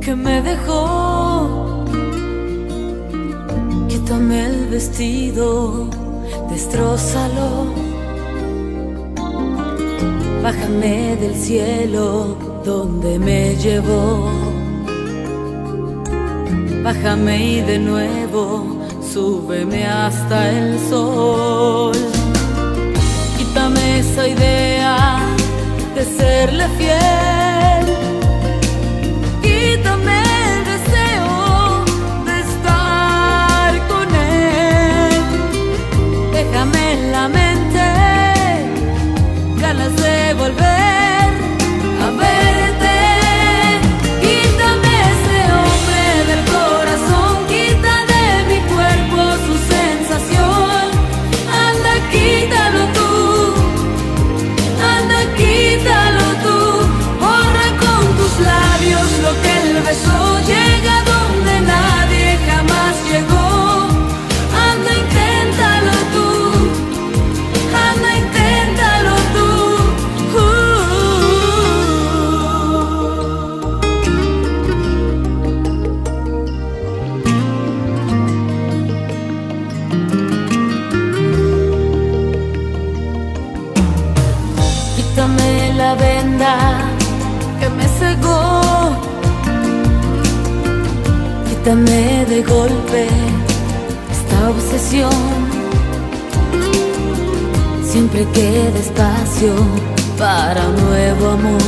que me dejó. Quítame el vestido, destrózalo. Bájame del cielo donde me llevó. Bájame y de nuevo súbeme hasta el sol. Quítame esa idea de serle fiel. Ganas venda que me cegó. Quítame de golpe esta obsesión. Siempre queda espacio para nuevo amor.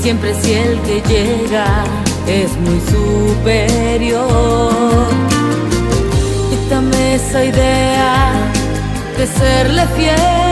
Siempre si el que llega es muy superior. Quítame esa idea de serle fiel.